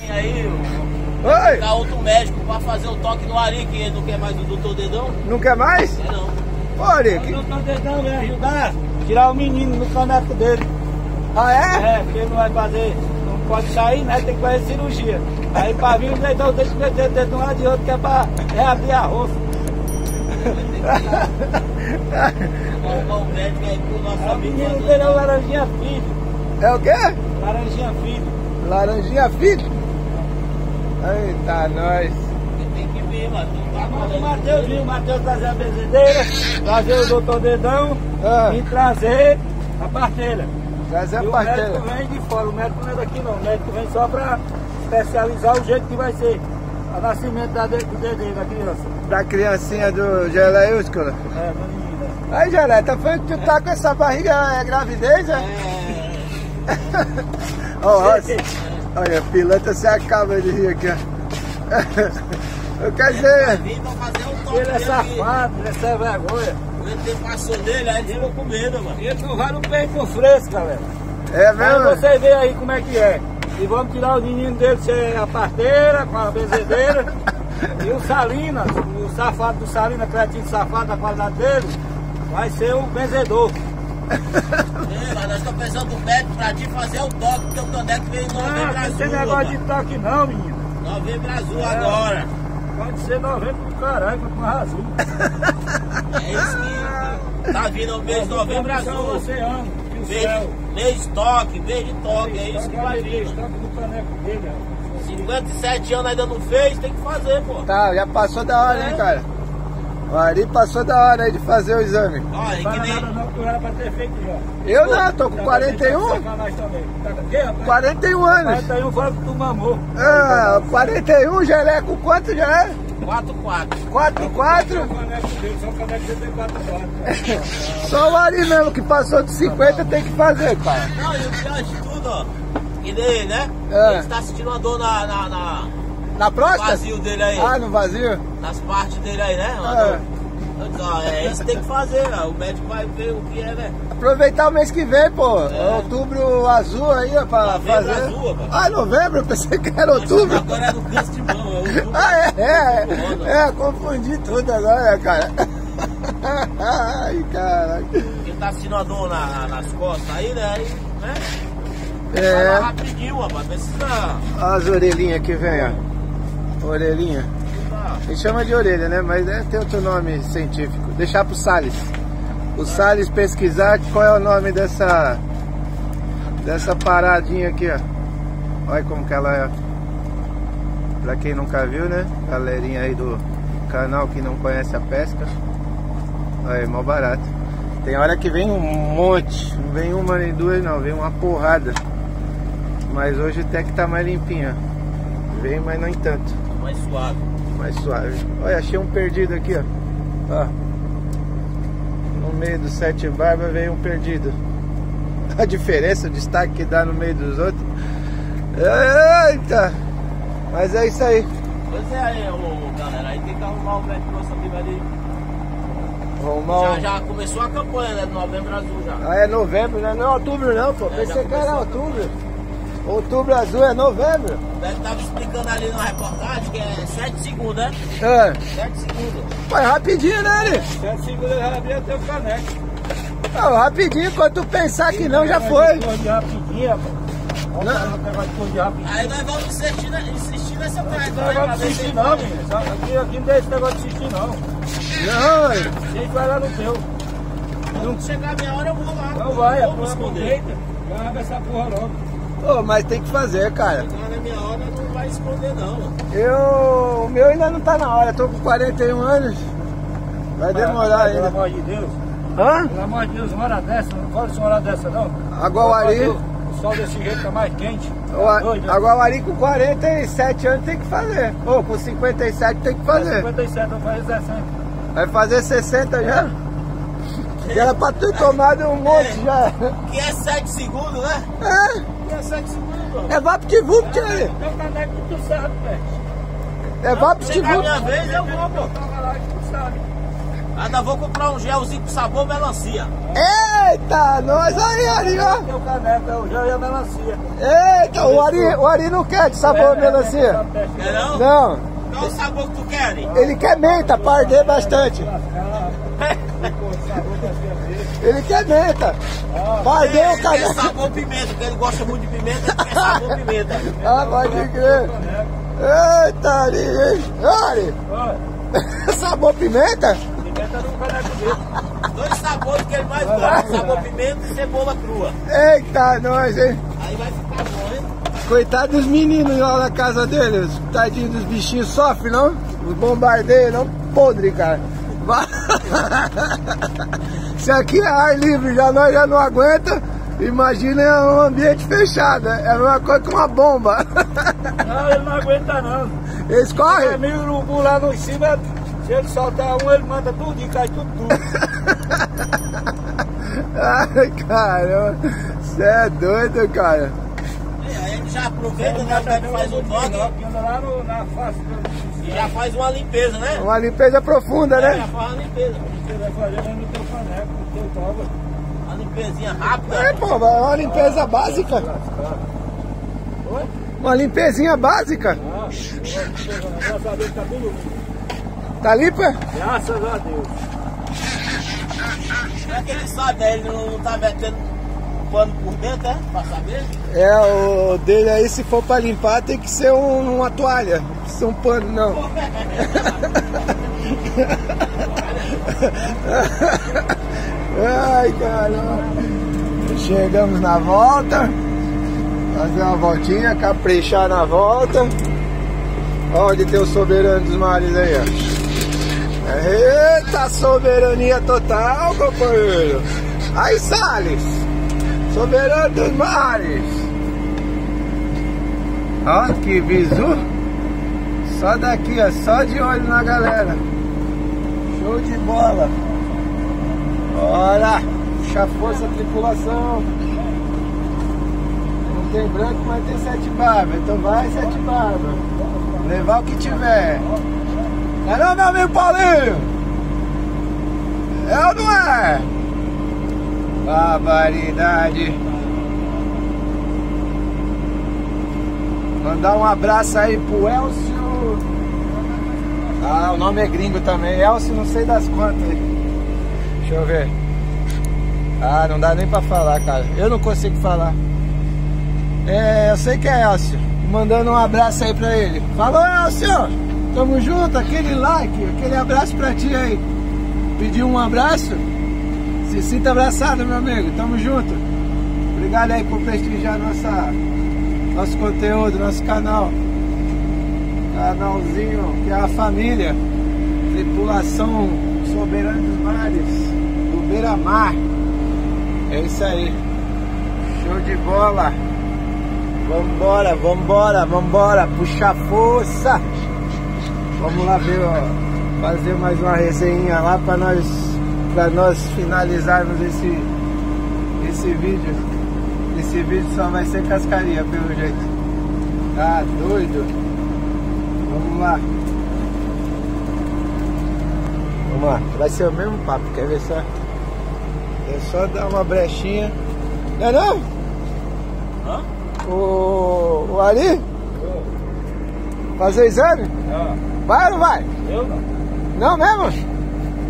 E aí, Oi! tá outro médico pra fazer o toque no Ari, que ele não quer mais o doutor Dedão? Não quer mais? É não. Ô, Ari, que... O doutor Dedão vai ajudar a tirar o menino no caneco dele. Ah, é? É, porque ele não vai fazer, não pode sair, né? Tem que fazer cirurgia. Aí pra vir o dedão tem que meter o dedo de um lado e outro, que é pra reabrir a roça. Um médico aí pro nosso O amigo. menino dele é o toque. Laranjinha Filho. É o quê? Laranjinha Filho. Laranjinha filho? Eita, nós. Tem que vir, mano. Tá o. Matheus viu, o Matheus trazer a benzedeira, trazer o doutor Dedão Ah, e trazer a parteira. trazer a o parteira. médico vem de fora, o médico não é daqui não, o médico vem só pra especializar o jeito que vai ser o nascimento da, de- do dedê da criança. Da criancinha do Geleúscula. É, da menina. Aí, Gelé, tá falando que tu tá com essa barriga, é gravidez, é? É. Ó, ó, olha, a pilantra se acaba de rir aqui, ó. Eu quero dizer, um. Ele é nele aqui. safado, ele é sem vergonha. O ET passou dele, aí ele ficou com medo, mano. Ele não vai no peito fresco, galera. é Aí mesmo? você vê aí como é que é. E vamos tirar o menino dele ser a parteira, com a benzedeira. e o Salinas, o safado do Salinas, cretino safado da qualidade dele, vai ser o benzedor. É, mas nós estamos pensando no médico pra te fazer o toque, porque o caneco veio em novembro Ah, não tem azul. negócio de toque não, menino. Novembro azul É. agora. Pode ser novembro do caralho, com azul. É isso que tá vindo o mês de novembro azul. o oceano e o Mês, céu. mês de toque, mês de toque, é isso que vai vir. Toque no caneco dele, ó. 57 anos ainda não fez, tem que fazer, pô. Tá, já passou da hora, hein, cara? O Ari passou da hora aí de fazer o exame. Olha, Não que nem. não, era pra ter feito já. Eu não, tô com Tá 41. sacanagem também. Tá com quê, rapaz? 41 anos. 41 foi que tu mamou. Ah, 41, Gelé, com quanto já é? 4-4. 4, 4? Só o caneco dele, só o caneco dele tem 4 4. Só o Ari mesmo que passou de 50 tem que fazer, cara. Não, e o pior de tudo, ó. Que nem, né? É. Ele tá sentindo uma dor na, na, na- Na no próstata? vazio dele aí. Ah, no vazio? Nas partes dele aí, né? Uma É. é isso que tem que fazer, ó. O médico vai ver o que é, né? Aproveitar o mês que vem, pô. É. Outubro azul aí, ó, pra Novembro fazer. azul, ah, novembro? Eu pensei que era outubro. Agora é no canto de mão, é outubro. Ah, é, é, é, confundi tudo agora, cara. Ai, caraca. Ele tá sentindo uma dor na, na- nas costas aí, né? Aí, né? Vai lá É, rapidinho, rapaz. Precisa. olha as orelhinhas que vem, ó. Orelhinha. A gente chama de orelha, né? Mas deve ter outro nome científico. Deixar pro Salles. O Salles pesquisar qual é o nome dessa. Dessa paradinha aqui, ó. Olha como que ela é. Pra quem nunca viu, né? Galerinha aí do canal que não conhece a pesca. Olha, é mó barato. Tem hora que vem um monte. Não vem uma nem duas não, vem uma porrada. Mas hoje até que tá mais limpinha. Vem, mas não tanto Mais suave. mais suave. Olha, achei um perdido aqui, ó. ó. No meio dos sete barbas veio um perdido. A diferença, o destaque que dá no meio dos outros. Eita! Mas é isso aí. Pois é, aí, ô, galera. Aí tem que arrumar o nosso amigo ali. Romão. Já, já começou a campanha, né? Do novembro azul já. Ah, é novembro, né? Não é outubro não, pô. É, Pensei que era outubro. Outubro azul é novembro. O velho tava explicando ali na reportagem que é 7 segundos, né? É. 7 segundos. Mas rapidinho, né, Ari? 7 segundos eu já abri até o caneco. Não, rapidinho, quando tu pensar que não, já foi. Negócio de rapidinho, rapaz. Vamos Não. falar um negócio de cor de rapidinho. Aí nós vamos insistir, insistir nessa parte, Não né? tem negócio de se assistir ele não, vai. menino. Aqui, aqui não tem esse negócio de assistir não. Não, gente vai lá no teu. Quando chegar a minha hora, eu vou lá. Não vai, a me porra esconder. aproveita. Grava essa porra logo. Ô, mas tem que fazer, cara. Chegar na minha hora, não vai esconder, não. Eu. O meu ainda não tá na hora, tô com 41 anos. Vai demorar Pelo ainda. amor de Deus. Hã? Pelo amor de Deus, uma hora dessa. Não pode ser uma hora dessa, não. Agora o sol desse jeito tá mais quente. o Tá A- doido, né? Agora o Ari com 47 anos tem que fazer. Ou com 57 tem que fazer. 57, vamos fazer 60. Vai fazer 60 já? Já era pra ter tomado um monte já. Que é 7 segundos, né? É, Que é 7 segundos, mano. é VaptVupt aí. Então caneco que tu sabe, velho. É VaptVupt. minha vez, eu vou, pô. Ainda vou comprar um gelzinho com sabor melancia. Eita, nós aí, Ari, ó. Tem o caneco, é o gel e a melancia. Eita, o Ari, o Ari não quer de sabor melancia. Quer não? Não, Qual o sabor que tu quer? ele quer menta pra arder bastante. Ele quer menta. Pra arder o Ele quer caneco. sabor pimenta, porque ele gosta muito de pimenta, ele quer sabor pimenta. Ah, pode crer. Eita, Ari, hein? Ari, sabor pimenta? pimenta no caneco dele. Dois sabores que ele mais gosta, sabor pimenta e cebola crua. Eita, nós, hein? Aí vai ficar bom, hein? Coitado dos meninos lá na casa dele, os tadinhos dos bichinhos sofrem, não? Os bombardeios, não? Podre, cara. Se aqui é ar livre, já nós já não aguenta, imagina um ambiente fechado. É a mesma coisa que uma bomba. Não, ele não aguenta não. Eles É correm. mil urubu lá no cima, se ele soltar um, ele manda tudo e cai tudo, tudo. Ai, caramba. Você é doido, cara. É, aí a gente já aproveita, né? A gente faz o toque e já faz uma limpeza, né? Uma limpeza profunda, É, né? já faz uma limpeza. Você vai fazer no teu caneco, no teu toba. Uma limpezinha rápida. É, pô, é uma limpeza básica. Uma limpezinha básica. Ah, graças a Deus tá tudo limpo. Tá limpa? Graças a Deus. Como é que ele sabe, né? Ele não tá metendo pano por dentro, é? Pra saber? É, o dele aí, se for pra limpar, tem que ser um- uma toalha. Não precisa um pano, não. Ai, caramba. Chegamos na volta. Fazer uma voltinha, caprichar na volta. Onde tem o soberano dos mares aí, ó. Eita, soberania total, companheiro. Aí, Salles. Soberano dos mares. Ó, que visu. Só daqui, ó. Só de olho na galera. Show de bola. Bora. Puxa força, tripulação. Não tem branco, mas tem sete barbas. Então vai, sete barbas. Levar o que tiver. Não é não, meu amigo Paulinho? É ou não é? Barbaridade. Mandar um abraço aí pro Elcio. Ah, o nome é gringo também. Elcio, não sei das quantas. Deixa eu ver. Ah, não dá nem pra falar, cara. Eu não consigo falar. É, eu sei que é Elcio. Mandando um abraço aí pra ele. Falou, Elcio! Tamo junto, aquele like, aquele abraço pra ti aí. Pediu um abraço? Se sinta abraçado, meu amigo. Tamo junto. Obrigado aí por prestigiar nossa, nosso conteúdo, nosso canal. Canalzinho que é a família. Tripulação Soberano dos Mares. Do Beira Mar. É isso aí. Show de bola. Vambora, vambora, vambora. Puxa força. Vamos lá ver, ó, fazer mais uma resenha lá para nós, para nós finalizarmos esse, esse vídeo. Esse vídeo só vai ser cascaria, pelo jeito. Tá doido? Vamos lá. Vamos lá, vai ser o mesmo papo, quer ver só? É só dar uma brechinha. Não é não? Hã? O, o Ali? Fazer exame? Não, Vai ou não vai? eu não. Não mesmo?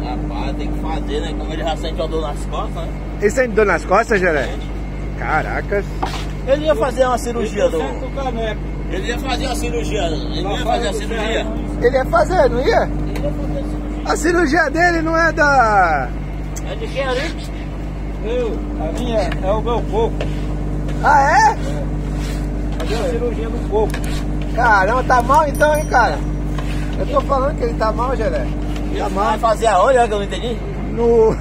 Rapaz, tem que fazer, né? Como ele já sente uma dor nas costas, né? Isso aí dor nas costas, Gelé? Caracas. Ele ia fazer uma cirurgia do. Senta o caneco. Ele ia fazer uma cirurgia. Ele ia fazer a cirurgia. Ele ia fazer, não ia? Ele ia fazer a cirurgia. A cirurgia dele não é da. É de quem ali? Eu, a minha é o meu corpo. Ah, é? Fazer a cirurgia no corpo. Caramba, tá mal então, hein, cara? Eu tô falando que ele tá mal, Vai fazer aonde, né? Que eu não entendi? No.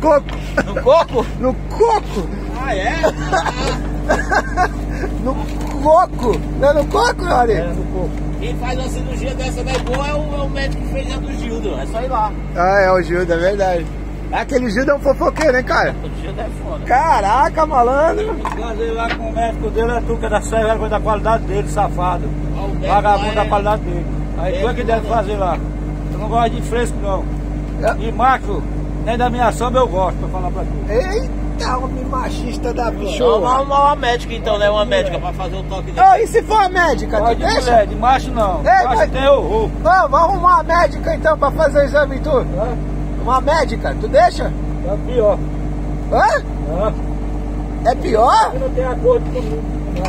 coco. No corpo? No coco. Ah, é? No coco. Não é no coco, É, Ali? no corpo. Quem faz uma cirurgia dessa daí boa é o, é o médico que fez a do Gildo. É só ir lá. Ah, é o Gilda, é verdade. Aquele Gilda é um fofoqueiro, hein, cara? O Gildo é foda. Caraca, malandro. Fazer lá com o médico dele é tu que é da serra, vergonha da qualidade dele, safado. O Vagabundo da é- qualidade dele. Aí tu é que deve fazer lá. Eu não gosto de fresco não. É. E macho, nem da minha sombra eu gosto, pra falar pra tu. Eita, homem machista da Vamos bichona. arrumar uma médica então, né? Uma médica pra fazer o toque dele. Ô, e se for a médica, tu Pode de deixa? mulher, de macho não. Ei, macho mas- tem horror. Ô, vamos arrumar uma médica então pra fazer o exame em tu. Hã? Uma médica, tu deixa? Tá pior. Hã? Hã? É pior? Eu não tenho acordo comigo.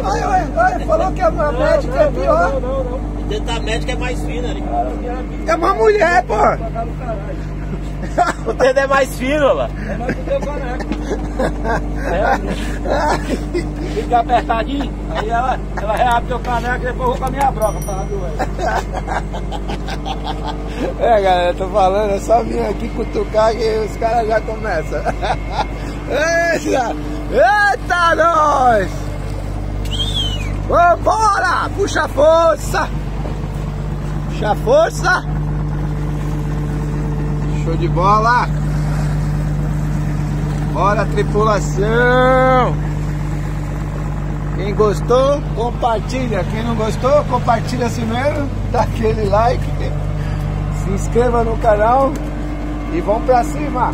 Ai, ai, ai, falou que a Não, médica não, é pior. Não, não, não. Dentro da médica é mais fino ali. Aqui. É uma mulher, pô. O dedo é mais fino, mano. É mais do teu caneco. É, fica apertadinho, aí ela, ela reabre teu caneco e depois eu vou com a minha broca pra lá do É, galera, tô falando, é só vir aqui cutucar que os caras já começam. Eita! Eita, nós! Vambora! Puxa a força! Puxa a força! Show de bola! Bora, tripulação! Quem gostou, compartilha. Quem não gostou, compartilha assim mesmo. Dá aquele like. Se inscreva no canal e vamos pra cima.